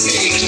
City.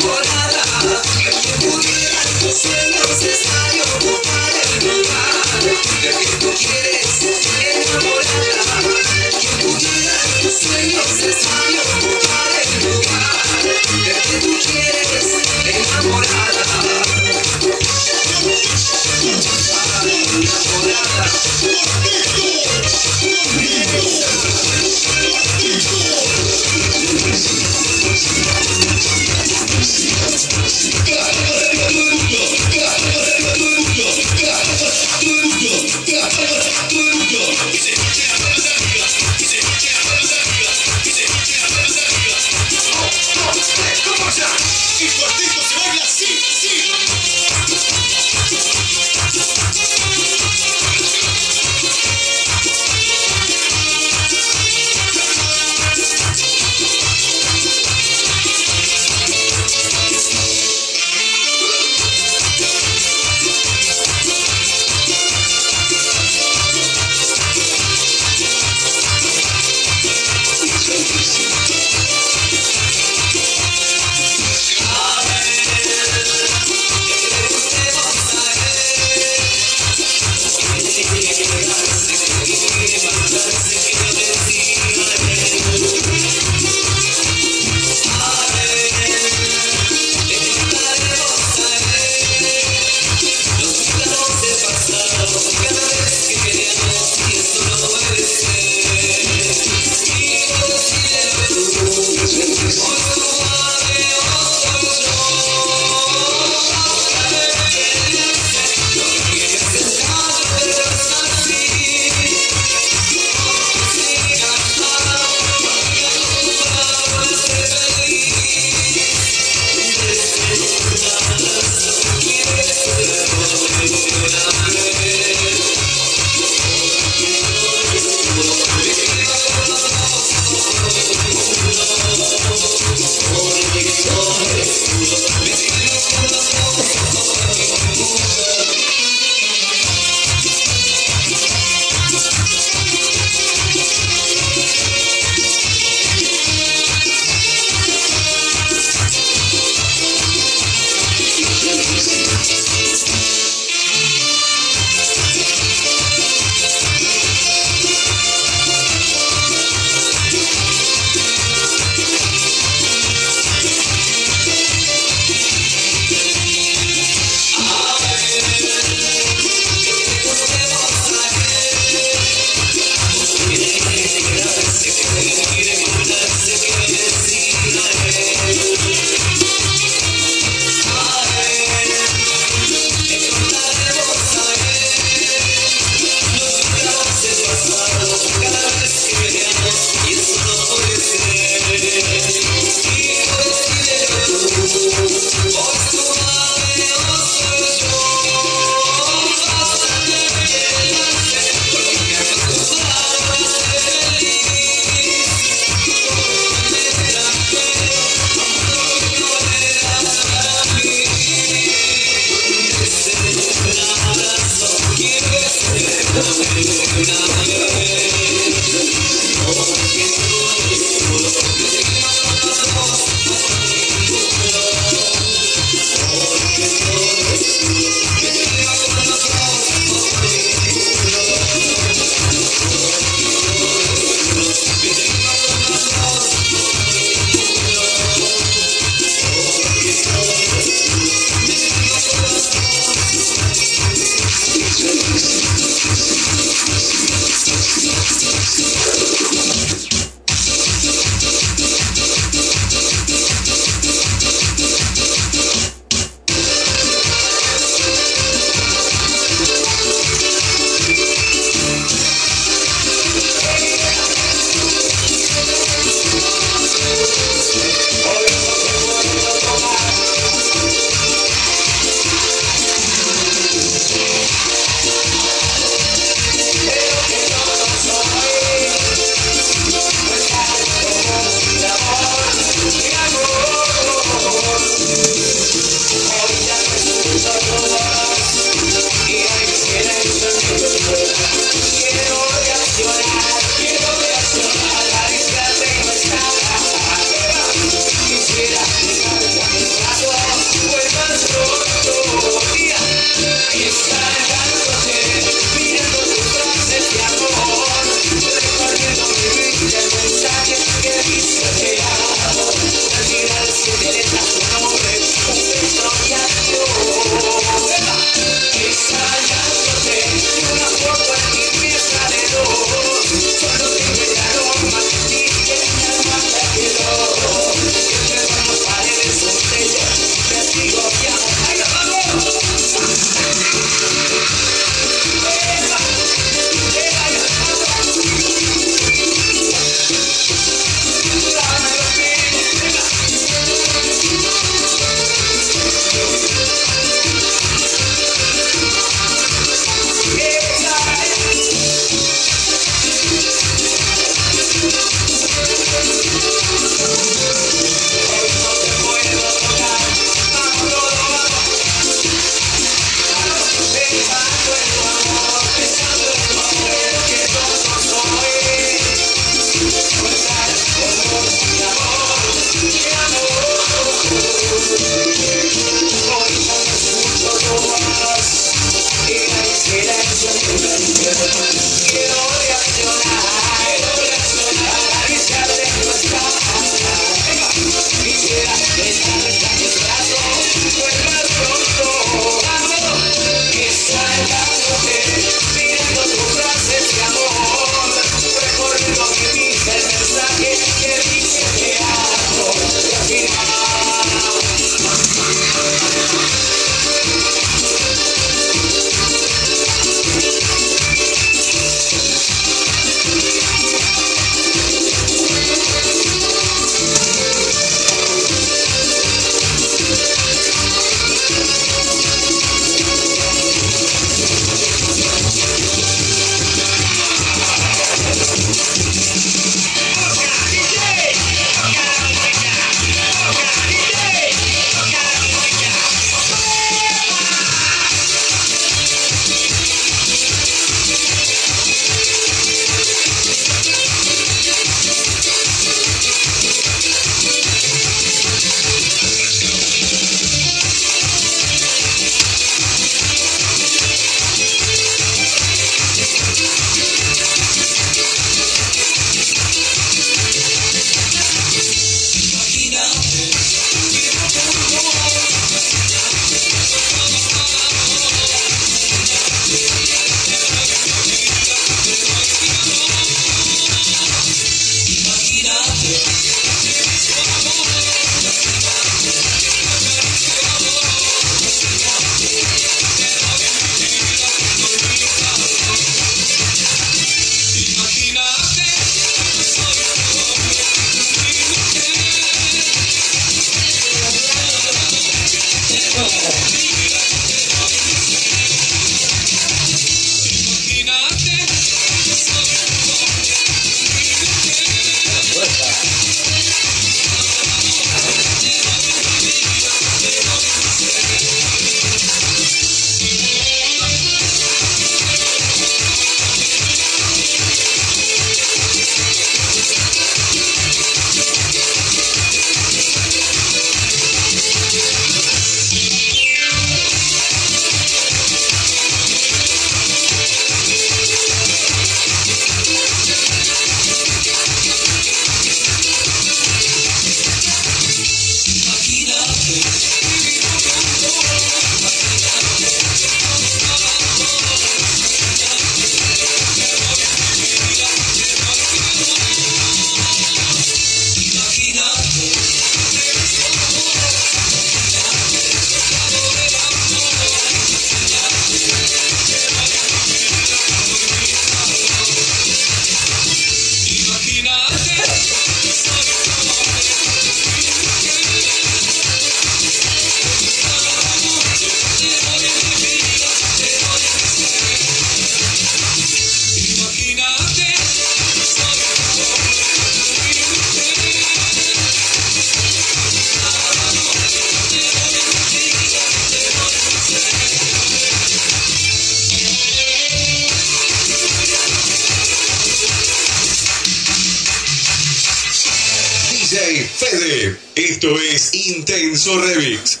Es Intenso Remix.